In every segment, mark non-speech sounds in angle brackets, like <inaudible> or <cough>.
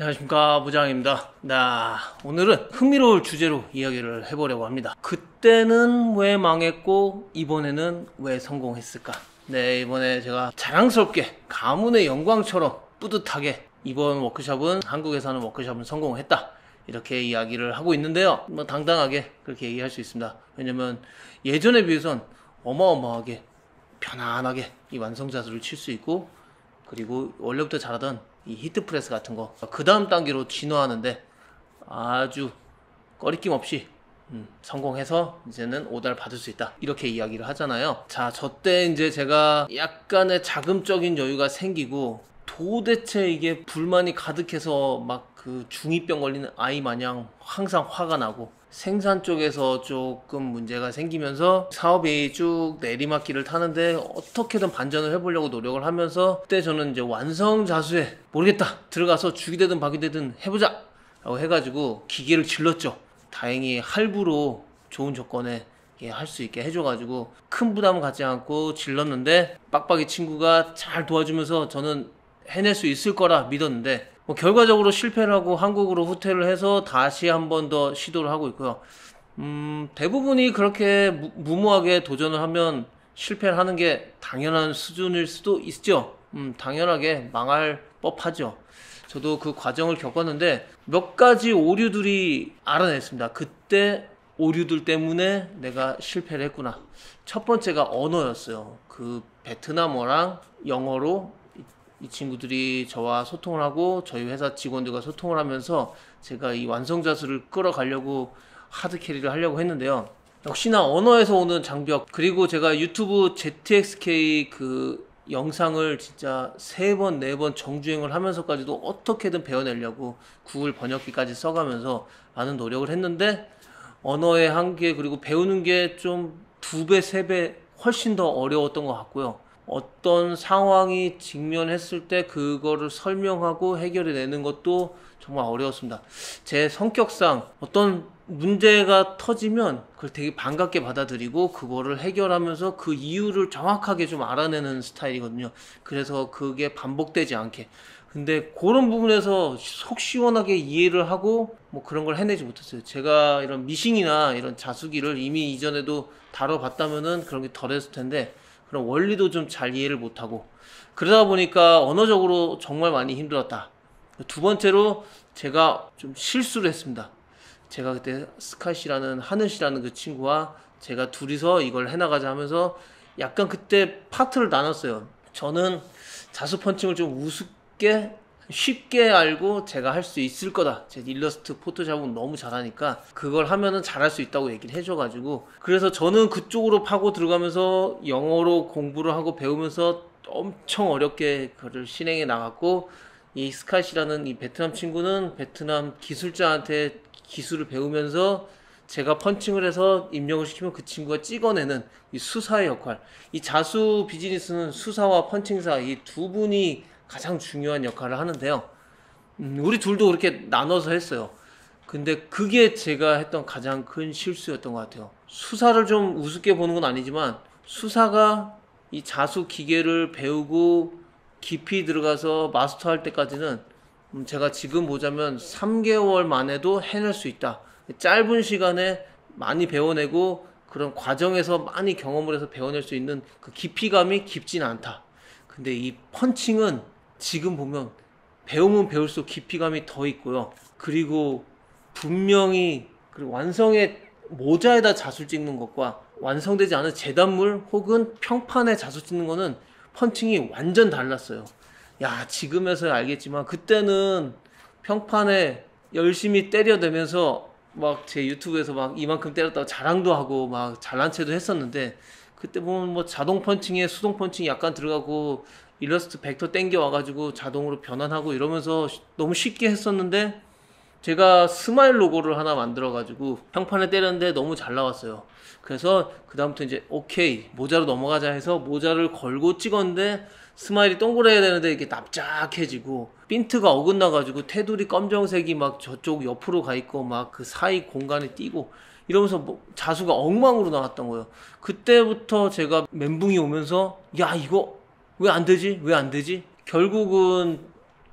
안녕하십니까 부장입니다. 나 오늘은 흥미로울 주제로 이야기를 해보려고 합니다. 그때는 왜 망했고 이번에는 왜 성공했을까? 네 이번에 제가 자랑스럽게 가문의 영광처럼 뿌듯하게 이번 워크숍은 한국에서 하는 워크숍은 성공했다. 이렇게 이야기를 하고 있는데요. 뭐 당당하게 그렇게 얘기할 수 있습니다. 왜냐면 예전에 비해선 어마어마하게 편안하게 이 완성 자수를 칠 수 있고 그리고 원래부터 잘하던 이 heat press 같은 거 그 다음 단계로 진화하는데 아주 거리낌 없이 음, 성공해서 이제는 오더 받을 수 있다. 이렇게 이야기를 하잖아요. 자 저 때 이제 제가 약간의 자금적인 여유가 생기고 도대체 이게 불만이 가득해서 막 그 중2병 걸리는 아이 마냥 항상 화가 나고 생산 쪽에서 조금 문제가 생기면서 사업이 쭉 내리막길을 타는데 어떻게든 반전을 해보려고 노력을 하면서 그때 저는 이제 완성 자수에 모르겠다 들어가서 죽이 되든 밥이 되든 해보자 라고 해가지고 기계를 질렀죠. 다행히 할부로 좋은 조건에 할수 있게 해줘가지고 큰 부담을 갖지 않고 질렀는데 빡빡이 친구가 잘 도와주면서 저는 해낼 수 있을 거라 믿었는데 뭐 결과적으로 실패를 하고 한국으로 후퇴를 해서 다시 한 번 더 시도를 하고 있고요. 음, 대부분이 그렇게 무, 무모하게 도전을 하면 실패를 하는 게 당연한 수준일 수도 있죠. 음, 당연하게 망할 법하죠. 저도 그 과정을 겪었는데 몇 가지 오류들이 알아냈습니다. 그때 오류들 때문에 내가 실패를 했구나. 첫 번째가 언어였어요. 그 베트남어랑 영어로 이 친구들이 저와 소통을 하고 저희 회사 직원들과 소통을 하면서 제가 이 완성자수를 끌어가려고 하드 캐리를 하려고 했는데요. 역시나 언어에서 오는 장벽 그리고 제가 유튜브 ZXK 그 영상을 진짜 세 번, 네 번 정주행을 하면서까지도 어떻게든 배워내려고 구글 번역기까지 써가면서 많은 노력을 했는데 언어의 한계 그리고 배우는 게 좀 두 배, 세 배 훨씬 더 어려웠던 것 같고요. 어떤 상황이 직면했을 때 그거를 설명하고 해결해 내는 것도 정말 어려웠습니다. 제 성격상 어떤 문제가 터지면 그걸 되게 반갑게 받아들이고 그거를 해결하면서 그 이유를 정확하게 좀 알아내는 스타일이거든요. 그래서 그게 반복되지 않게. 근데 그런 부분에서 속 시원하게 이해를 하고 뭐 그런 걸 해내지 못했어요. 제가 이런 미싱이나 이런 자수기를 이미 이전에도 다뤄봤다면은 그런 게 덜했을 텐데 그런 원리도 좀 잘 이해를 못하고 그러다 보니까 언어적으로 정말 많이 힘들었다. 두 번째로 제가 좀 실수를 했습니다. 제가 그때 스카 씨라는 하늘 씨라는 그 친구와 제가 둘이서 이걸 해나가자 하면서 약간 그때 파트를 나눴어요. 저는 자수 펀칭을 좀 우습게 쉽게 알고 제가 할 수 있을 거다. 제 일러스트 포토샵은 너무 잘하니까 그걸 하면은 잘할 수 있다고 얘기를 해줘가지고 그래서 저는 그쪽으로 파고 들어가면서 영어로 공부를 하고 배우면서 엄청 어렵게 그를 실행해 나갔고 이 스카이시라는 이 베트남 친구는 베트남 기술자한테 기술을 배우면서 제가 펀칭을 해서 입력을 시키면 그 친구가 찍어내는 이 수사의 역할. 이 자수 비즈니스는 수사와 펀칭사 이 두 분이 가장 중요한 역할을 하는데요. 음, 우리 둘도 그렇게 나눠서 했어요. 근데 그게 제가 했던 가장 큰 실수였던 것 같아요. 수사를 좀 우습게 보는 건 아니지만 수사가 이 자수 기계를 배우고 깊이 들어가서 마스터할 때까지는 음, 제가 지금 보자면 3개월 만에도 해낼 수 있다. 짧은 시간에 많이 배워내고 그런 과정에서 많이 경험을 해서 배워낼 수 있는 그 깊이감이 깊진 않다. 근데 이 펀칭은 지금 보면 배우면 배울수록 깊이감이 더 있고요. 그리고 분명히 그리고 완성의 모자에다 자수 찍는 것과 완성되지 않은 재단물 혹은 평판에 자수 찍는 거는 펀칭이 완전 달랐어요. 야, 지금에서야 알겠지만 그때는 평판에 열심히 때려대면서 막 제 유튜브에서 막 이만큼 때렸다고 자랑도 하고 막 잘난 체도 했었는데 그때 보면 뭐 자동 펀칭에 수동 펀칭이 약간 들어가고 일러스트 벡터 땡겨 와가지고 자동으로 변환하고 이러면서 너무 쉽게 했었는데 제가 스마일 로고를 하나 만들어가지고 평판에 때렸는데 너무 잘 나왔어요. 그래서 그다음부터 이제 오케이 모자로 넘어가자 해서 모자를 걸고 찍었는데 스마일이 동그래야 되는데 이게 납작해지고 핀트가 어긋나가지고 테두리 검정색이 막 저쪽 옆으로 가 있고 막 그 사이 공간에 띄고 이러면서 뭐 자수가 엉망으로 나왔던 거예요. 그때부터 제가 멘붕이 오면서 야 이거 왜 안 되지? 왜 안 되지? 결국은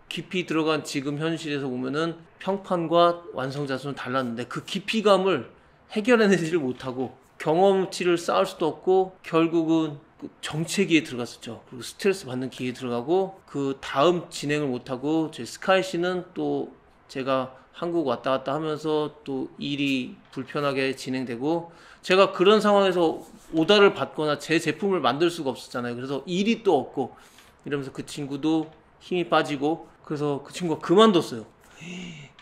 깊이 들어간 지금 현실에서 보면은 평판과 완성 자수는 달랐는데 그 깊이감을 해결해내지를 못하고 경험치를 쌓을 수도 없고 결국은 그 정체기에 들어갔었죠. 그리고 스트레스 받는 기회에 들어가고 그 다음 진행을 못하고 제 스카이 씨는 또 제가 한국 왔다 갔다 하면서 또 일이 불편하게 진행되고 제가 그런 상황에서 오다를 받거나 제 제품을 만들 수가 없었잖아요. 그래서 일이 또 없고 이러면서 그 친구도 힘이 빠지고 그래서 그 친구가 그만뒀어요.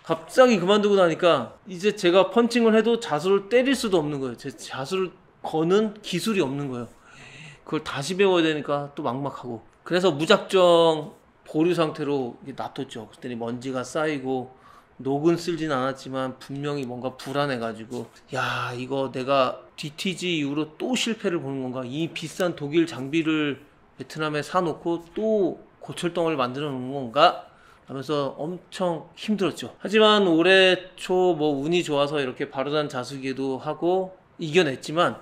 갑자기 그만두고 나니까 이제 제가 펀칭을 해도 자수를 때릴 수도 없는 거예요. 제 자수를 거는 기술이 없는 거예요. 그걸 다시 배워야 되니까 또 막막하고. 그래서 무작정 보류 상태로 놔뒀죠. 그랬더니 먼지가 쌓이고 녹은 쓸진 않았지만 분명히 뭔가 불안해가지고 야 이거 내가 DTG 이후로 또 실패를 보는 건가? 이 비싼 독일 장비를 베트남에 사놓고 또 고철덩어리를 만들어 놓은 건가? 하면서 엄청 힘들었죠. 하지만 올해 초 뭐 운이 좋아서 이렇게 바르단 자수기도 하고 이겨냈지만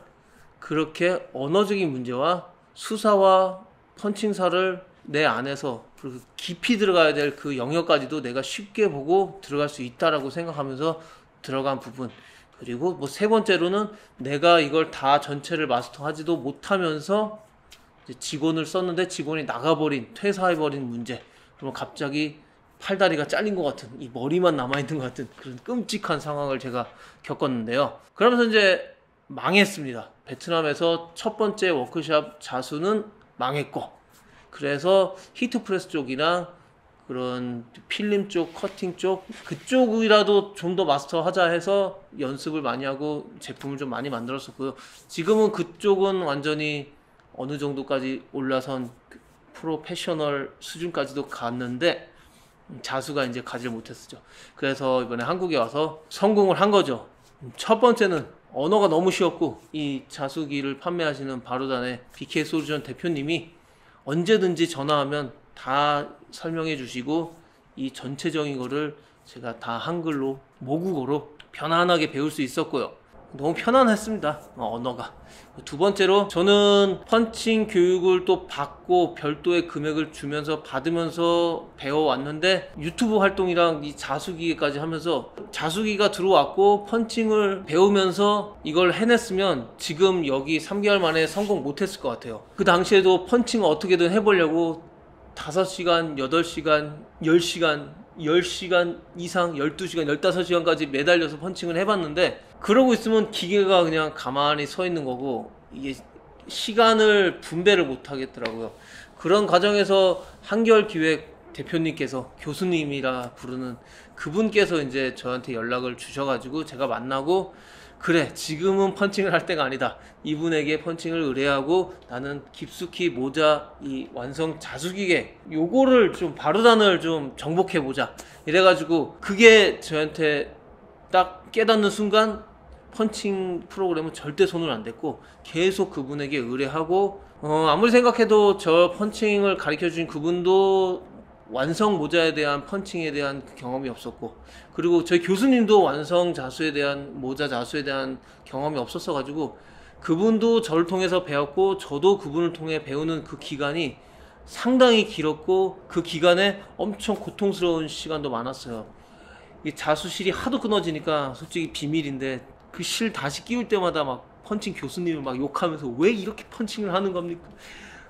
그렇게 언어적인 문제와 수사와 펀칭사를 내 안에서 그리고 깊이 들어가야 될 그 영역까지도 내가 쉽게 보고 들어갈 수 있다라고 생각하면서 들어간 부분. 그리고 뭐 세 번째로는 내가 이걸 다 전체를 마스터하지도 못하면서 직원을 썼는데 직원이 나가버린 퇴사해버린 문제. 그러면 갑자기 팔다리가 잘린 것 같은 이 머리만 남아있는 것 같은 그런 끔찍한 상황을 제가 겪었는데요. 그러면서 이제 망했습니다. 베트남에서 첫 번째 워크샵 자수는 망했고 그래서 heat press 쪽이랑 그런 필름 쪽, 커팅 쪽 그쪽이라도 좀 더 마스터하자 해서 연습을 많이 하고 제품을 좀 많이 만들었었고요. 지금은 그쪽은 완전히 어느 정도까지 올라선 그 프로페셔널 수준까지도 갔는데 자수가 이제 가지를 못했었죠. 그래서 이번에 한국에 와서 성공을 한 거죠. 첫 번째는 언어가 너무 쉬웠고 이 자수기를 판매하시는 바로단의 BK 솔루션 대표님이 언제든지 전화하면 다 설명해 주시고 이 전체적인 거를 제가 다 한글로 모국어로 편안하게 배울 수 있었고요. 너무 편안했습니다. 어, 언어가. 두 번째로 저는 펀칭 교육을 또 받고 별도의 금액을 주면서 받으면서 배워왔는데 유튜브 활동이랑 이 자수기까지 하면서 자수기가 들어왔고 펀칭을 배우면서 이걸 해냈으면 지금 여기 3개월 만에 성공 못했을 것 같아요. 그 당시에도 펀칭을 어떻게든 해보려고 5시간, 8시간, 10시간 10시간 이상, 12시간, 15시간까지 매달려서 펀칭을 해봤는데, 그러고 있으면 기계가 그냥 가만히 서 있는 거고, 이게 시간을 분배를 못 하겠더라고요. 그런 과정에서 한결 기획 대표님께서 교수님이라 부르는 그분께서 이제 저한테 연락을 주셔가지고 제가 만나고 그래 지금은 펀칭을 할 때가 아니다. 이분에게 펀칭을 의뢰하고 나는 깊숙이 모자 이 완성 자수기계 요거를 좀 바로단을 좀 정복해 보자. 이래가지고 그게 저한테 딱 깨닫는 순간 펀칭 프로그램은 절대 손을 안 댔고 계속 그분에게 의뢰하고 어 아무리 생각해도 저 펀칭을 가르쳐 주신 그분도 완성 모자에 대한 펀칭에 대한 경험이 없었고 그리고 저희 교수님도 완성 자수에 대한 모자 자수에 대한 경험이 없었어 가지고 그분도 저를 통해서 배웠고 저도 그분을 통해 배우는 그 기간이 상당히 길었고 그 기간에 엄청 고통스러운 시간도 많았어요. 이 자수실이 하도 끊어지니까 솔직히 비밀인데 그 실 다시 끼울 때마다 막 펀칭 교수님을 막 욕하면서 왜 이렇게 펀칭을 하는 겁니까?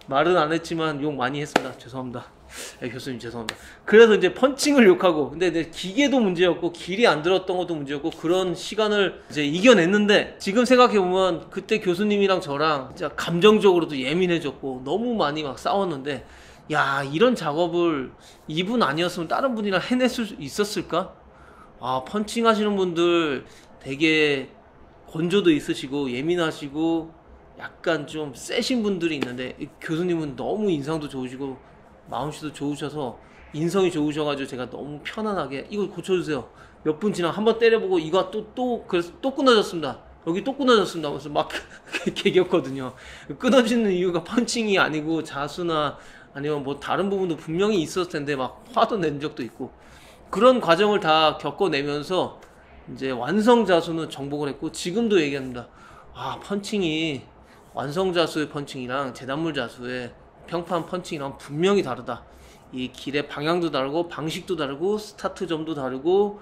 말은 안 했지만 욕 많이 했습니다. 죄송합니다. 네, 교수님 죄송합니다. 그래서 이제 펀칭을 욕하고 근데 이제 기계도 문제였고 길이 안 들었던 것도 문제였고 그런 시간을 이제 이겨냈는데 지금 생각해 보면 그때 교수님이랑 저랑 진짜 감정적으로도 예민해졌고 너무 많이 막 싸웠는데 야 이런 작업을 이분 아니었으면 다른 분이랑 해낼 수 있었을까? 아 펀칭 하시는 분들 되게 건조도 있으시고 예민하시고 약간 좀 세신 분들이 있는데 교수님은 너무 인상도 좋으시고 마음씨도 좋으셔서 인성이 좋으셔가지고 제가 너무 편안하게 이거 고쳐주세요. 몇 분 지나 한 번 때려보고 이거 또 또 그래서 또 끊어졌습니다. 여기 또 끊어졌습니다. 그래서 막 <laughs> 개겼거든요. 끊어지는 이유가 펀칭이 아니고 자수나 아니면 뭐 다른 부분도 분명히 있었을 텐데 막 화도 낸 적도 있고 그런 과정을 다 겪어내면서 이제 완성 자수는 정복을 했고 지금도 얘기합니다. 아 펀칭이 완성 자수의 펀칭이랑 재단물 자수의 평판 펀칭이랑 분명히 다르다. 이 길의 방향도 다르고 방식도 다르고 스타트점도 다르고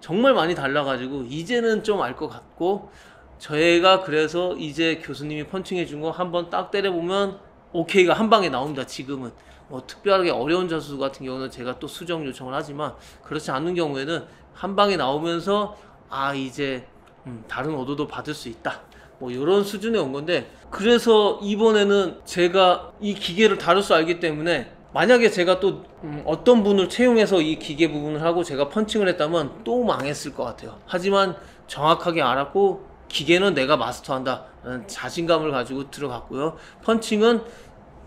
정말 많이 달라가지고 이제는 좀 알 것 같고 저희가 그래서 이제 교수님이 펀칭해 준 거 한번 딱 때려보면 오케이가 한 방에 나옵니다 지금은 뭐 특별하게 어려운 자수 같은 경우는 제가 또 수정 요청을 하지만 그렇지 않은 경우에는 한 방에 나오면서 아 이제 음, 다른 오도도 받을 수 있다 뭐 이런 수준에 온 건데 그래서 이번에는 제가 이 기계를 다룰 줄 알기 때문에 만약에 제가 또 음, 어떤 분을 채용해서 이 기계 부분을 하고 제가 펀칭을 했다면 또 망했을 것 같아요. 하지만 정확하게 알았고 기계는 내가 마스터한다. 자신감을 가지고 들어갔고요. 펀칭은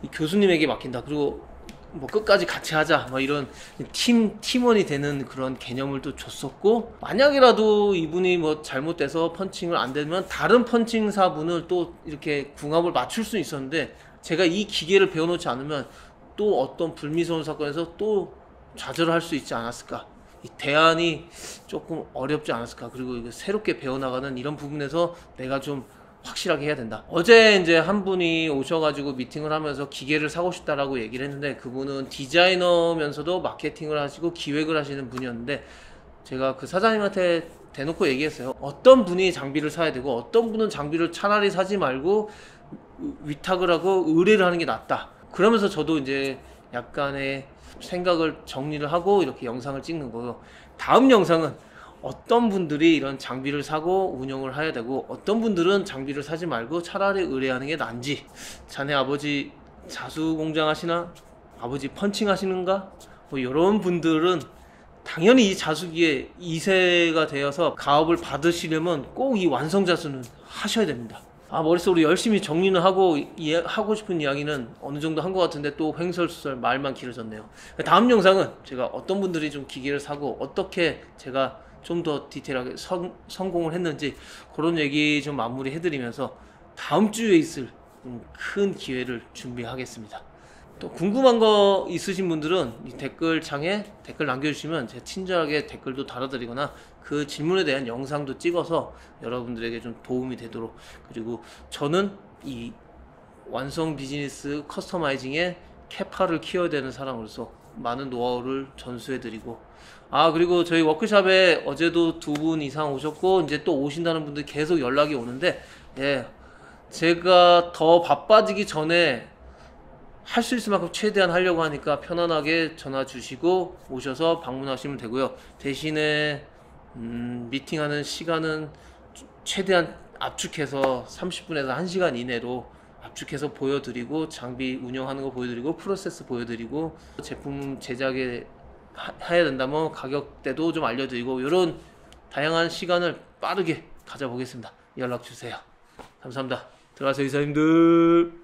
이 교수님에게 맡긴다. 그리고 뭐 끝까지 같이 하자. 뭐 이런 팀 팀원이 되는 그런 개념을 또 줬었고 만약이라도 이분이 뭐 잘못돼서 펀칭을 안 되면 다른 펀칭사분을 또 이렇게 궁합을 맞출 수 있었는데 제가 이 기계를 배워놓지 않으면 또 어떤 불미스러운 사건에서 또 좌절할 수 있지 않았을까? 이 대안이 조금 어렵지 않았을까? 그리고 이거 새롭게 배워나가는 이런 부분에서 내가 좀 확실하게 해야 된다. 어제 이제 한 분이 오셔가지고 미팅을 하면서 기계를 사고 싶다라고 얘기를 했는데 그분은 디자이너면서도 마케팅을 하시고 기획을 하시는 분이었는데 제가 그 사장님한테 대놓고 얘기했어요. 어떤 분이 장비를 사야 되고 어떤 분은 장비를 차라리 사지 말고 위탁을 하고 의뢰를 하는 게 낫다. 그러면서 저도 이제 약간의 생각을 정리를 하고 이렇게 영상을 찍는 거예요. 다음 영상은 어떤 분들이 이런 장비를 사고 운영을 해야 되고 어떤 분들은 장비를 사지 말고 차라리 의뢰하는 게 난지 자네 아버지 자수 공장 하시나 아버지 펀칭 하시는가 뭐 이런 분들은 당연히 이 자수기에 2세가 되어서 가업을 받으시려면 꼭 이 완성 자수는 하셔야 됩니다. 아 머릿속으로 열심히 정리는 하고 이, 하고 싶은 이야기는 어느 정도 한 것 같은데 또 횡설수설 말만 길어졌네요. 다음 영상은 제가 어떤 분들이 좀 기계를 사고 어떻게 제가 좀 더 디테일하게 성, 성공을 했는지 그런 얘기 좀 마무리 해드리면서 다음 주에 있을 음, 큰 기회를 준비하겠습니다. 또 궁금한 거 있으신 분들은 이 댓글창에 댓글 남겨주시면 제가 친절하게 댓글도 달아드리거나 그 질문에 대한 영상도 찍어서 여러분들에게 좀 도움이 되도록 그리고 저는 이 완성 비즈니스 커스터마이징에 캐파를 키워야 되는 사람으로서 많은 노하우를 전수해드리고 아 그리고 저희 워크샵에 어제도 두 분 이상 오셨고 이제 또 오신다는 분들 계속 연락이 오는데 예 제가 더 바빠지기 전에 할 수 있을 만큼 최대한 하려고 하니까 편안하게 전화 주시고 오셔서 방문하시면 되고요. 대신에 음, 미팅하는 시간은 최대한 압축해서 30분에서 1시간 이내로 압축해서 보여드리고 장비 운영하는 거 보여드리고 프로세스 보여드리고 제품 제작에 하, 해야 된다면 가격대도 좀 알려드리고 이런 다양한 시간을 빠르게 가져보겠습니다. 연락 주세요. 감사합니다. 들어가세요 이사님들.